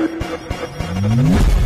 Mm-hmm.